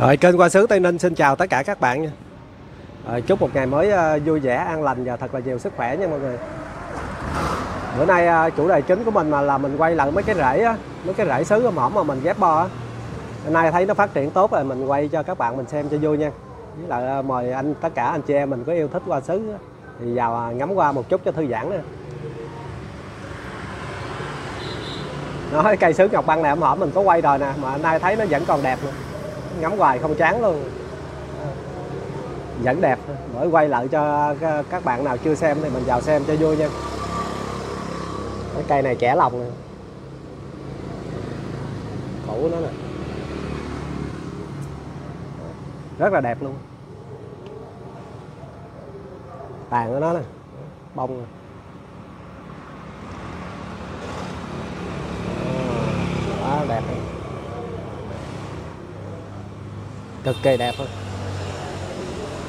Rồi kênh Qua Sứ Tây Ninh xin chào tất cả các bạn nha. Rồi, chúc một ngày mới ờ, vui vẻ, an lành và thật là nhiều sức khỏe nha mọi người. Bữa nay ờ, chủ đề chính của mình mà là mình quay lại mấy cái rễ á, mấy cái rễ sứ mỏm mà mình ghép bo á. Hôm nay thấy nó phát triển tốt rồi mình quay cho các bạn mình xem cho vui nha. Với lại ờ, mời anh tất cả anh chị em mình có yêu thích Qua Sứ thì vào ngắm qua một chút cho thư giãn nè. Nói cây sứ ngọc băng này hôm hổm mình có quay rồi nè mà hôm nay thấy nó vẫn còn đẹp nữa ngắm hoài không chán luôn vẫn đẹp Mới quay lại cho các bạn nào chưa xem thì mình vào xem cho vui nha cái cây này trẻ lòng này. cũ nó nè rất là đẹp luôn tàn của nó nè bông này. quá đẹp này cực kỳ đẹp luôn.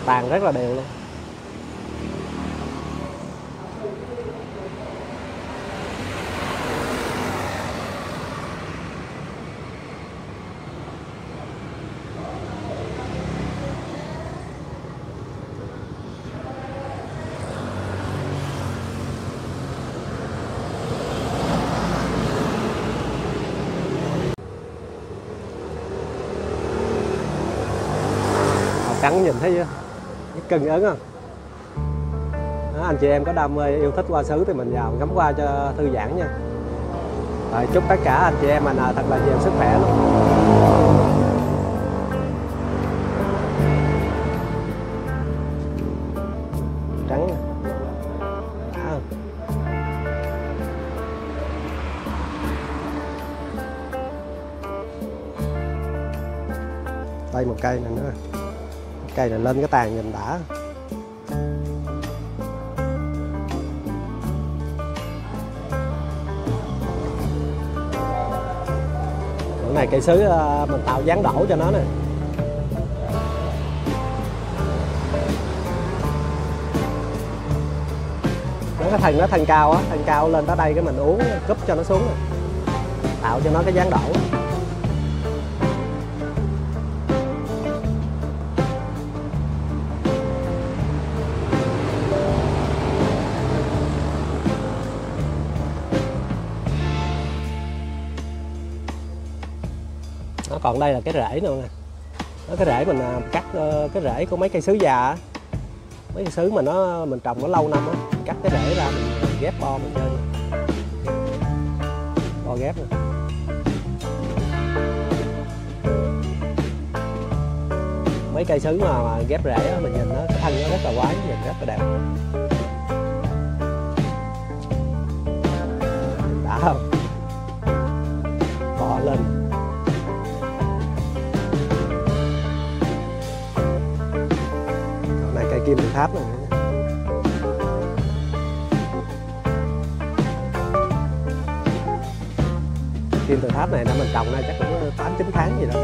Tàn rất là đều luôn. Trắng nhìn thấy chưa? Cái cưng ấn không đó, anh chị em có đam mê yêu thích hoa sứ thì mình vào ngắm qua cho thư giãn nha. Rồi chúc tất cả anh chị em mình à, thật là nhiều sức khỏe luôn. Trắng. Nè. đây một cây này nữa cây này lên cái tàn nhìn đã. Chỗ này cây sứ ờ, mình tạo dáng đổ cho nó nè. Cái thành nó thành cao á thành cao lên tới đây cái mình uống, cúp cho nó xuống tạo cho nó cái dáng đổ. Còn đây là cái rễ nữa nè. Đó, cái rễ mình à, cắt ờ, cái rễ của mấy cây sứ già mấy cây sứ mà nó mình trồng nó lâu năm á cắt cái rễ ra mình ờ, ghép bo mình chơi bo ghép nè. Mấy cây sứ mà, mà ghép rễ á, mình nhìn nó cái thân nó rất là quái nhìn rất là đẹp. Đã không? Tìm cây kim tự tháp này tìm nha. kim tự tháp này đã mình trồng này chắc cũng ờ, tám, chín tháng gì đó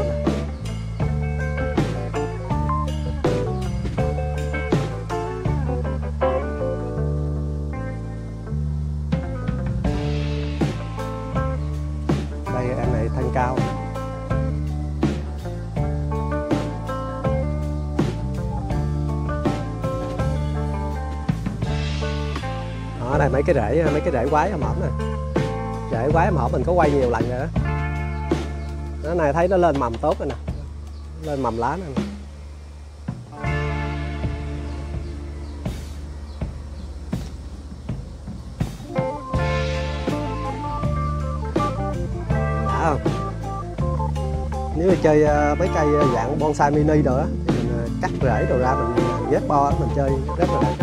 đó này mấy cái rễ mấy cái rễ quái hầm hổm nè. Rễ quái hầm mình có quay nhiều lần rồi đó. Nó này thấy nó lên mầm tốt rồi nè. Lên mầm lá nè. Đã không? Nếu mà chơi ờ, mấy cây ờ, dạng bonsai mini rồi á thì mình ờ, cắt rễ đồ ra mình ờ, ghép bo mình chơi rất là đẹp.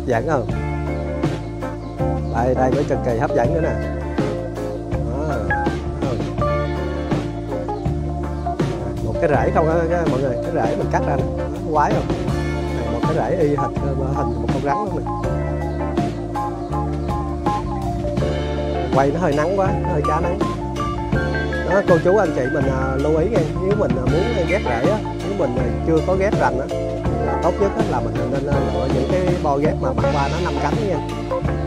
Hấp dẫn không? Đây đây mới cực kỳ hấp dẫn nữa nè. Đó. Một cái rễ không á mọi người. Cái rễ mình cắt ra nè. Quái không? Này, một cái rễ y hệt ờ, hình một con rắn luôn nè. Quay nó hơi nắng quá nó hơi cá nắng. Đó cô chú anh chị mình ờ, lưu ý nghe. Nếu mình ờ, muốn ghép rễ á mình chưa có ghép rành á. Là tốt nhất là mình nên lựa những cái bo ghép mà mặt qua nó năm cánh nha.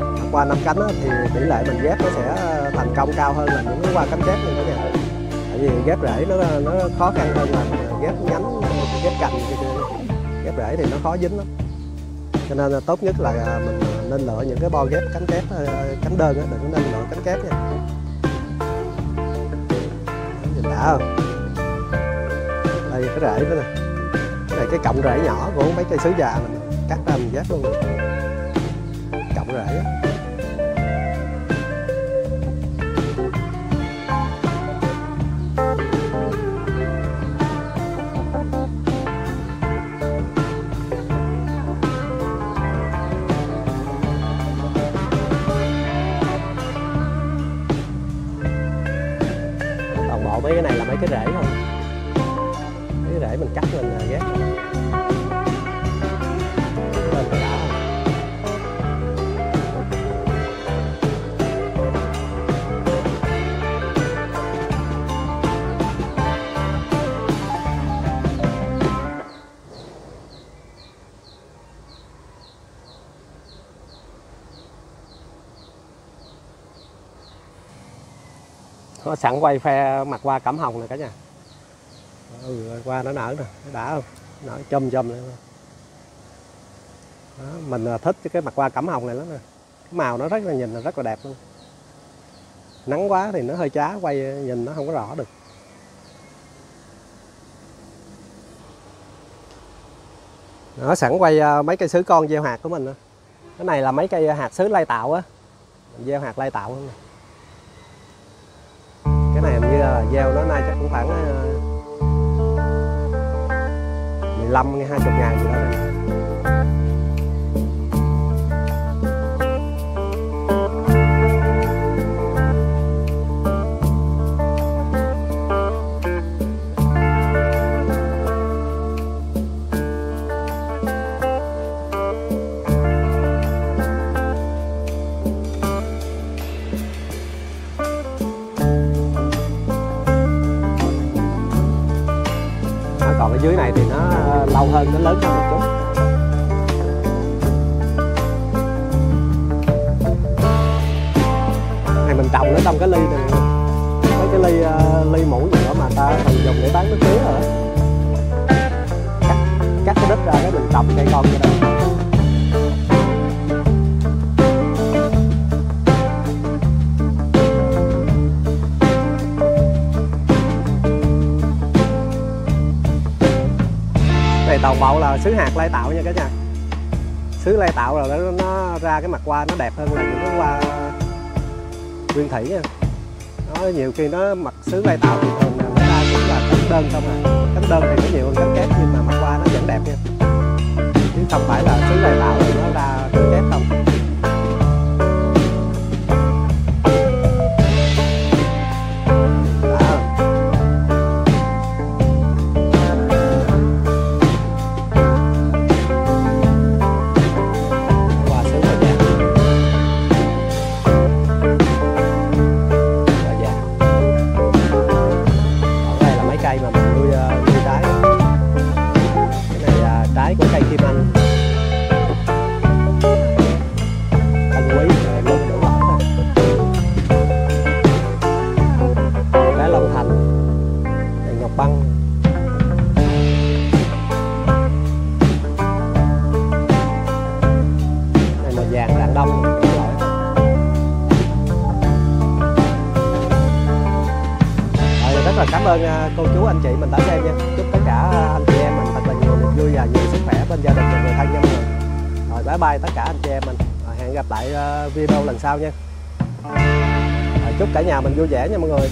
Mặt qua năm cánh thì tỷ lệ mình ghép nó sẽ ờ, thành công cao hơn là những cái qua cánh kép này thế này, tại vì ghép rễ nó nó khó khăn hơn là ghép nhánh ghép cành ghép rễ thì nó khó dính lắm. Cho nên là tốt nhất là à, mình à, nên lựa những cái bo ghép cánh kép ờ, cánh đơn đó, đừng có nên lựa cánh kép nha. Nhìn đã không? Đây cái rễ nữa nè. Cái này, cái cọng rễ nhỏ của mấy cây sứ già mình cắt ra mình ghép luôn. Cọng rễ á. toàn bộ mấy cái này là mấy cái rễ không sẵn quay phe mặt qua cẩm hồng này cả nhà. Ừ, qua nó nở nè đã không? Nở chôm chôm này đó, mình à, thích cái mặt qua cẩm hồng này lắm nè. Cái màu nó rất là nhìn là rất là đẹp luôn. Nắng quá thì nó hơi chá quay à, nhìn nó không có rõ được. Nó sẵn quay à, mấy cây sứ con gieo hạt của mình nữa. cái này là mấy cây hạt sứ lai tạo á. Gieo hạt lai tạo luôn nè gieo nó nay chắc cũng khoảng ờ, 15 hay 20 ngàn gì đó đây. Đó, thì nó à, lâu hơn, nó lớn hơn một chút. Này mình trồng nó trong cái ly này. Mấy cái ly à, ly mũ nhựa mà ta thường dùng để bán nước tưới rồi cắt cắt cái đít ra cái mình trồng cây con vô đây này toàn bộ là sứ hạt lai tạo nha cả nhà. Sứ lai tạo rồi nó, nó ra cái mặt hoa nó đẹp hơn là những cái hoa nguyên thủy nha. Nó nhiều khi nó mặt sứ lai tạo thì thường là nó ra cũng là cánh đơn không à. Cánh đơn thì nó nhiều hơn cánh kép nhưng mà mặt hoa nó vẫn đẹp nha. Chứ không phải là sứ lai tạo. Rất là cảm ơn à, cô chú anh chị mình đã xem nha. Chúc tất cả anh chị em mình thật là nhiều niềm vui và nhiều sức khỏe bên gia đình và người thân nha mọi người rồi bye bye tất cả anh chị em mình. Rồi, hẹn gặp lại à, video lần sau nha. Rồi, chúc cả nhà mình vui vẻ nha mọi người.